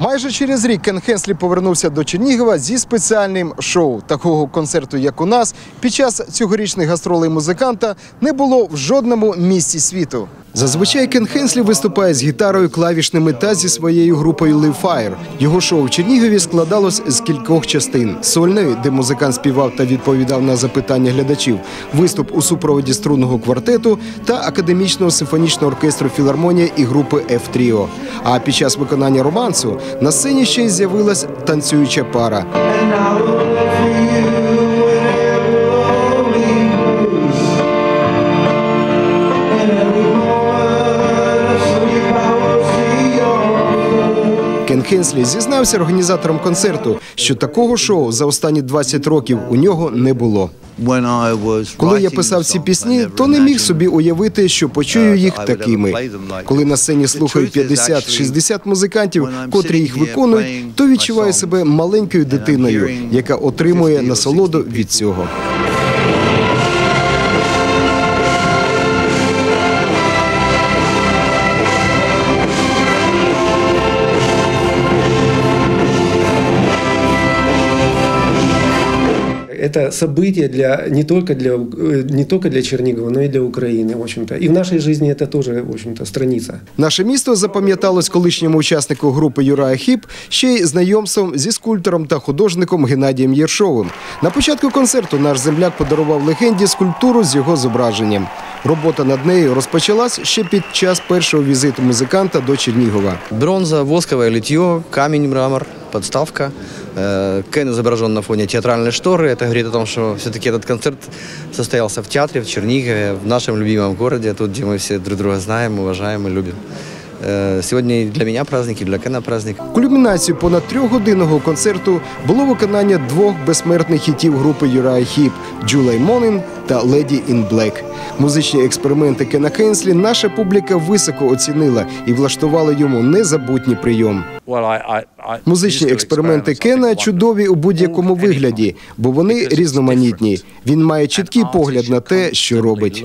Майже через рік Кен Хенслі повернувся до Чернігова зі спеціальним шоу. Такого концерту, як у нас, під час цьогорічних гастролей музиканта не було в жодному місці світу. Зазвичай Кен Хенслі виступає з гітарою, клавішними та зі своєю групою Live Fire. Його шоу в Чернігові складалось з кількох частин: сольної, де музикант співав та відповідав на запитання глядачів, виступ у супроводі струнного квартету та академічного симфонічного оркестру філармонія і групи F Trio. А під час виконання романсу на сцені ще й з'явилась танцююча пара. Кен Хенслі зізнався організаторам концерту, що такого шоу за останні 20 років у нього не було. Коли я писав ці пісні, то не міг собі уявити, що почую їх такими. Коли на сцені слухаю 50-60 музикантів, котрі їх виконують, то відчуваю себе маленькою дитиною, яка отримує насолоду від цього. Это событие для, не, только для, э, не только для Чернигова, но и для Украины, в общем-то. И в нашей жизни это тоже, в общем-то, страница. Наше місто запам'яталось колишньому учаснику групи Юрая Хіп ще й знайомством зі скульптором та художником Геннадієм Єршовим. На початку концерту наш земляк подарував легенді скульптуру з його зображенням. Робота над нею розпочалась ще під час першого візиту музиканта до Чернігова. Бронза, восковое литье, камень, мрамор, подставка. Э, Кен изображен на фоне театральной шторы. Это говорит о том, что все-таки этот концерт состоялся в театре, в Чернигове, в нашем любимом городе, тут, где мы все друг друга знаем, уважаем и любим. Сегодня и для меня праздник, и для Кена праздник. Кульмінацією понад трьохгодинного концерту було виконання двох безсмертних хітів групи Юрая Хіп «July Morning» та «Lady in Black». Музичні експерименти Кена Хенслі наша публіка високо оцінила і влаштувала йому незабутній прийом. Музичні експерименти Кена чудові у будь-якому вигляді, бо вони різноманітні. Він має чіткий погляд на те, що робить.